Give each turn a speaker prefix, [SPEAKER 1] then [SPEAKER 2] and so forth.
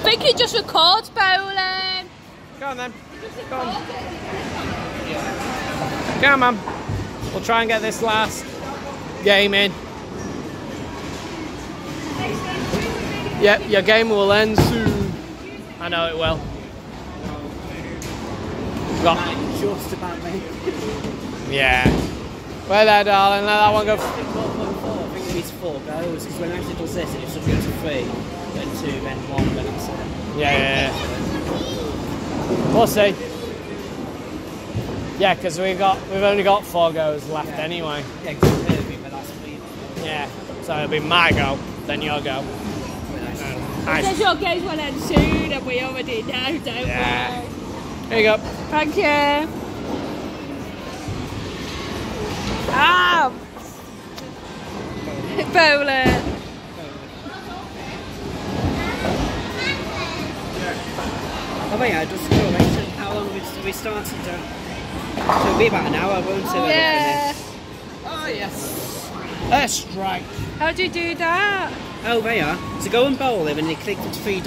[SPEAKER 1] think it just records bowling.
[SPEAKER 2] Go on then. Go on. Come on. We'll try and get this last game in. Yep, your game will end soon. I know it will. Got,
[SPEAKER 3] Just about me.
[SPEAKER 2] yeah. Well there, darling, let that one go.
[SPEAKER 3] 4.4, I think it needs four goes, because when it actually does this, it's just goes to three, then two, then one, then that's it.
[SPEAKER 2] Yeah, yeah, yeah. We'll see. Yeah, because we got we've only got four goes left anyway.
[SPEAKER 3] Yeah, because but that's three.
[SPEAKER 2] Yeah. So it'll be my go, then your go.
[SPEAKER 1] Says
[SPEAKER 2] Nice.
[SPEAKER 1] your games will end soon, and we already know, don't
[SPEAKER 2] Yeah.
[SPEAKER 1] we?
[SPEAKER 2] Here you go.
[SPEAKER 1] Thank you. Bowling.
[SPEAKER 3] Oh, yeah, just go right. How long have we started? Uh, so it'll be about an hour, won't it? we
[SPEAKER 1] Yeah.
[SPEAKER 2] Oh yes. A strike.
[SPEAKER 1] How do you do that?
[SPEAKER 3] Oh, there you are. So go and bowl them and they click the three dots.